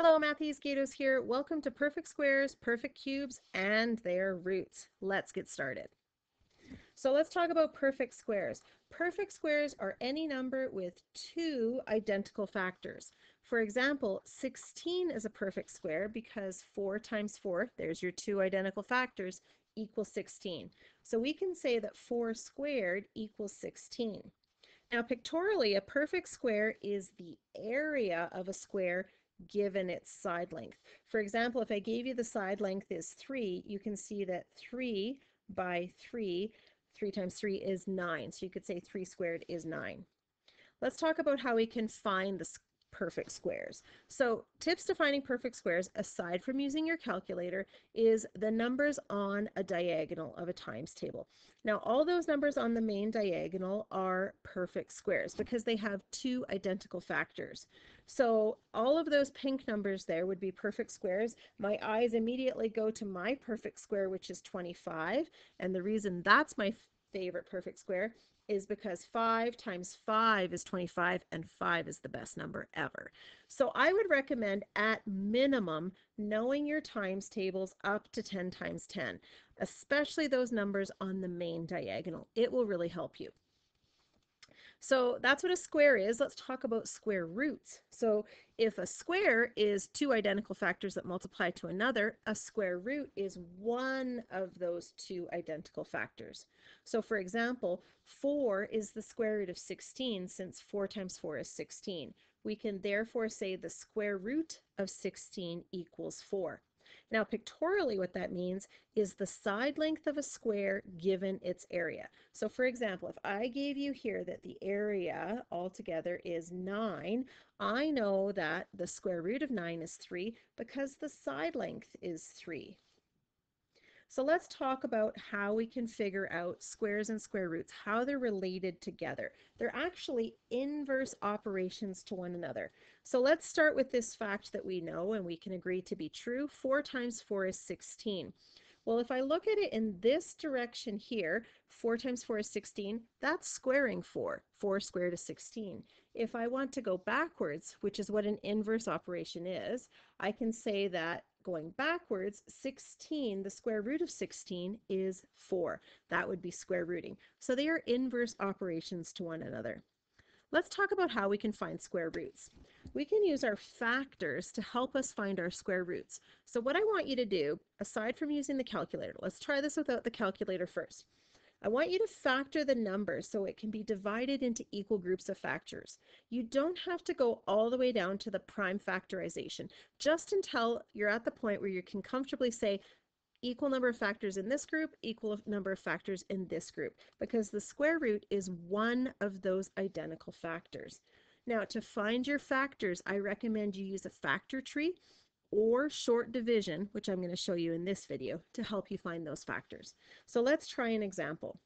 Hello, Matthews Gajdos here. Welcome to Perfect Squares, Perfect Cubes, and their roots. Let's get started. So let's talk about perfect squares. Perfect squares are any number with two identical factors. For example, 16 is a perfect square because 4 times 4, there's your two identical factors, equals 16. So we can say that 4 squared equals 16. Now pictorially, a perfect square is the area of a square given its side length. For example, if I gave you the side length is 3, you can see that 3 by 3, 3 times 3 is 9. So you could say 3 squared is 9. Let's talk about how we can find the perfect squares. So tips to finding perfect squares, aside from using your calculator, is the numbers on a diagonal of a times table. Now all those numbers on the main diagonal are perfect squares because they have two identical factors. So all of those pink numbers there would be perfect squares. My eyes immediately go to my perfect square, which is 25. And the reason that's my favorite perfect square is because 5 times 5 is 25 and 5 is the best number ever. So I would recommend at minimum knowing your times tables up to 10 times 10, especially those numbers on the main diagonal. It will really help you. So that's what a square is. Let's talk about square roots. So if a square is two identical factors that multiply to another, a square root is one of those two identical factors. So for example, 4 is the square root of 16 since 4 times 4 is 16. We can therefore say the square root of 16 equals 4. Now pictorially what that means is the side length of a square given its area. So for example, if I gave you here that the area altogether is 9, I know that the square root of 9 is 3 because the side length is 3. So let's talk about how we can figure out squares and square roots, how they're related together. They're actually inverse operations to one another. So let's start with this fact that we know and we can agree to be true. 4 times 4 is 16. Well, if I look at it in this direction here, 4 times 4 is 16, that's squaring 4. 4 squared is 16. If I want to go backwards, which is what an inverse operation is, I can say that going backwards, 16, the square root of 16 is 4. That would be square rooting. So they are inverse operations to one another. Let's talk about how we can find square roots. We can use our factors to help us find our square roots. So what I want you to do, aside from using the calculator, let's try this without the calculator first. I want you to factor the numbers so it can be divided into equal groups of factors. You don't have to go all the way down to the prime factorization, just until you're at the point where you can comfortably say equal number of factors in this group, equal number of factors in this group, because the square root is one of those identical factors. Now, to find your factors, I recommend you use a factor tree or short division, which I'm going to show you in this video to help you find those factors. So let's try an example.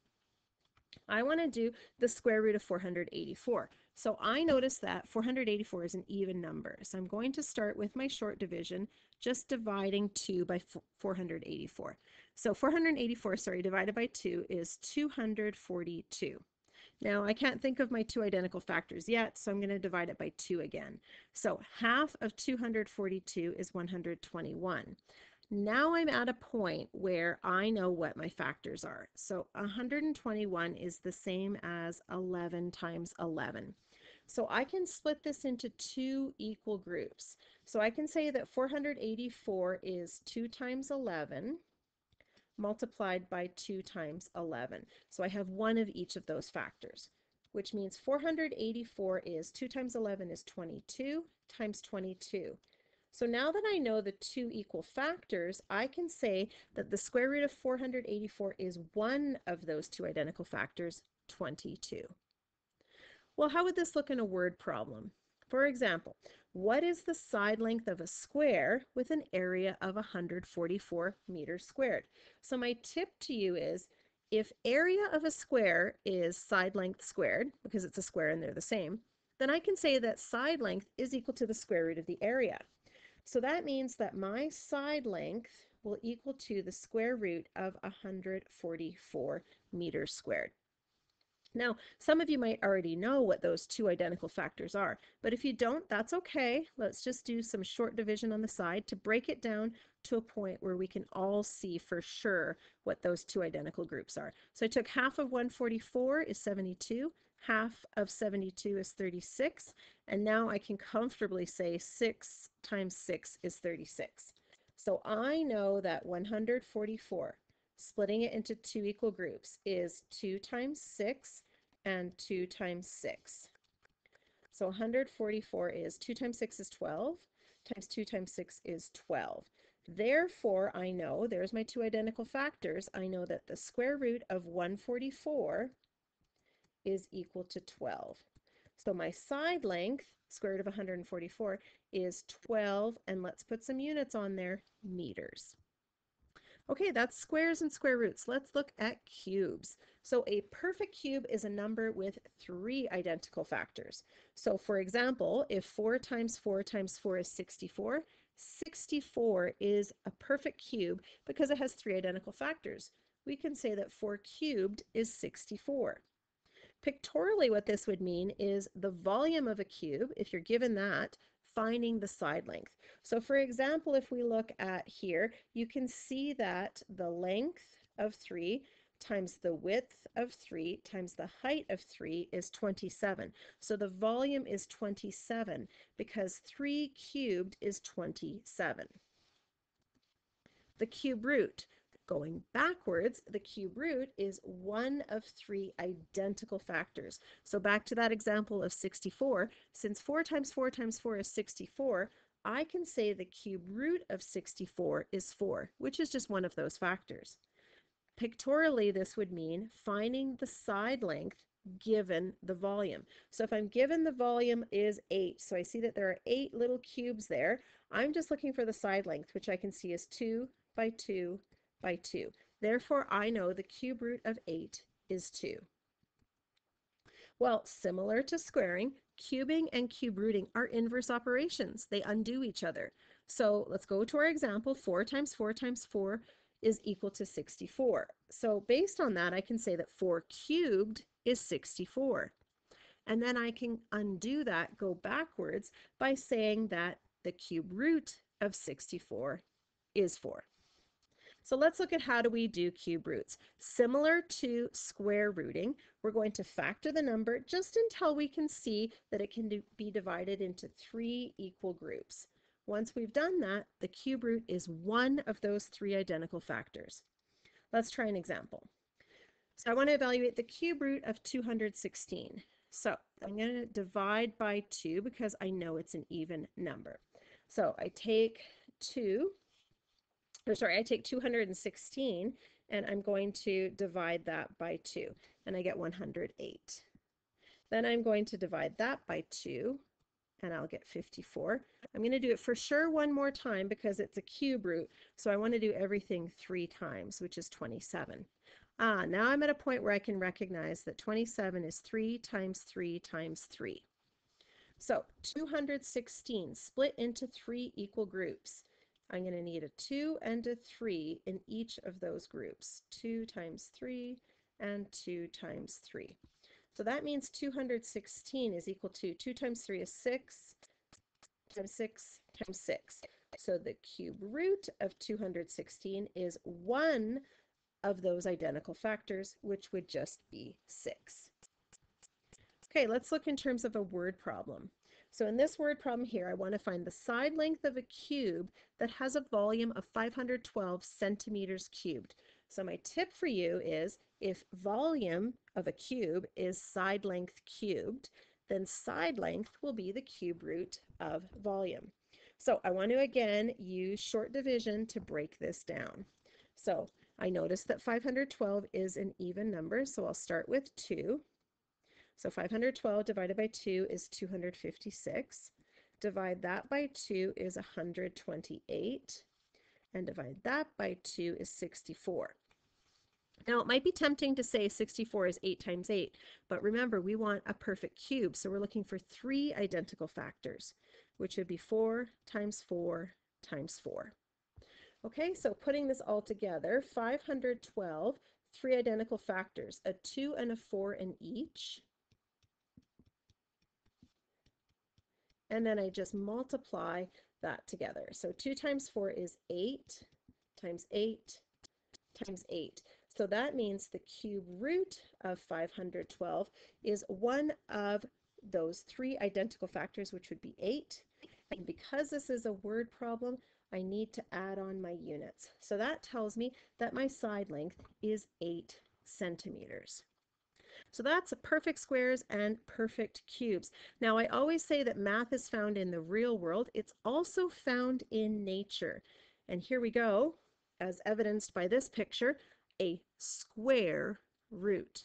I want to do the square root of 484. So I notice that 484 is an even number. So I'm going to start with my short division, just dividing 2 by 484. So 484, sorry, divided by 2 is 242. Now I can't think of my two identical factors yet, so I'm going to divide it by 2 again. So half of 242 is 121. Now I'm at a point where I know what my factors are. So 121 is the same as 11 times 11. So I can split this into two equal groups. So I can say that 484 is 2 times 11 multiplied by 2 times 11. So I have one of each of those factors, which means 484 is 2 times 11 is 22 times 22. So now that I know the two equal factors, I can say that the square root of 484 is one of those two identical factors, 22. Well, how would this look in a word problem? For example, what is the side length of a square with an area of 144 meters squared? So my tip to you is if area of a square is side length squared, because it's a square and they're the same, then I can say that side length is equal to the square root of the area. So that means that my side length will equal to the square root of 144 meters squared. Now, some of you might already know what those two identical factors are, but if you don't, that's okay. Let's just do some short division on the side to break it down to a point where we can all see for sure what those two identical groups are. So I took half of 144 is 72, half of 72 is 36, and now I can comfortably say 6 times 6 is 36. So I know that 144 splitting it into two equal groups is 2 times 6 and 2 times 6. So 144 is 2 times 6 is 12, times 2 times 6 is 12. Therefore, I know, there's my two identical factors, I know that the square root of 144 is equal to 12. So my side length, square root of 144, is 12, and let's put some units on there, meters. Okay, that's squares and square roots. Let's look at cubes. So a perfect cube is a number with three identical factors. So for example, if 4 times 4 times 4 is 64, 64 is a perfect cube because it has three identical factors. We can say that 4 cubed is 64. Pictorially, what this would mean is the volume of a cube, if you're given that, finding the side length. So for example, if we look at here, you can see that the length of 3 times the width of 3 times the height of 3 is 27. So the volume is 27 because 3 cubed is 27. The cube root. Going backwards, the cube root is one of three identical factors. So back to that example of 64, since 4 times 4 times 4 is 64, I can say the cube root of 64 is 4, which is just one of those factors. Pictorially, this would mean finding the side length given the volume. So if I'm given the volume is 8, so I see that there are 8 little cubes there, I'm just looking for the side length, which I can see is 2 by 2 by 2. Therefore, I know the cube root of 8 is 2. Well, similar to squaring, cubing and cube rooting are inverse operations. They undo each other. So let's go to our example. 4 times 4 times 4 is equal to 64. So based on that, I can say that 4 cubed is 64. And then I can undo that, go backwards, by saying that the cube root of 64 is 4. So let's look at how do we do cube roots. Similar to square rooting, we're going to factor the number just until we can see that it can be divided into three equal groups. Once we've done that, the cube root is one of those three identical factors. Let's try an example. So I want to evaluate the cube root of 216. So I'm going to divide by 2 because I know it's an even number. So I take 2 or sorry, I take 216 and I'm going to divide that by 2 and I get 108. Then I'm going to divide that by 2 and I'll get 54. I'm going to do it for sure one more time because it's a cube root, so I want to do everything three times, which is 27. Ah, now I'm at a point where I can recognize that 27 is 3 times 3 times 3. So 216 split into three equal groups. I'm going to need a 2 and a 3 in each of those groups. 2 times 3 and 2 times 3. So that means 216 is equal to 2 times 3 is 6, times 6 times 6. So the cube root of 216 is one of those identical factors, which would just be 6. Okay, let's look in terms of a word problem. So in this word problem here, I want to find the side length of a cube that has a volume of 512 centimeters cubed. So my tip for you is if volume of a cube is side length cubed, then side length will be the cube root of volume. So I want to again use short division to break this down. So I notice that 512 is an even number, so I'll start with 2. So 512 divided by 2 is 256. Divide that by 2 is 128. And divide that by 2 is 64. Now, it might be tempting to say 64 is 8 times 8, but remember, we want a perfect cube, so we're looking for three identical factors, which would be 4 times 4 times 4. Okay, so putting this all together, 512 three identical factors, a 2 and a 4 in each. And then I just multiply that together. So 2 times 4 is 8 times 8 times 8. So that means the cube root of 512 is one of those three identical factors, which would be 8. And because this is a word problem, I need to add on my units. So that tells me that my side length is 8 centimeters. So that's perfect squares and perfect cubes. Now I always say that math is found in the real world. It's also found in nature. And here we go, as evidenced by this picture, a square root.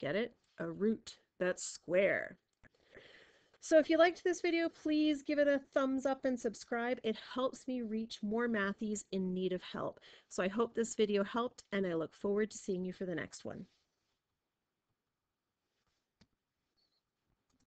Get it? A root that's square. So if you liked this video, please give it a thumbs up and subscribe. It helps me reach more mathies in need of help. So I hope this video helped and I look forward to seeing you for the next one.